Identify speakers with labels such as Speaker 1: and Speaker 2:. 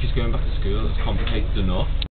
Speaker 1: she's going back to school, it's complicated enough.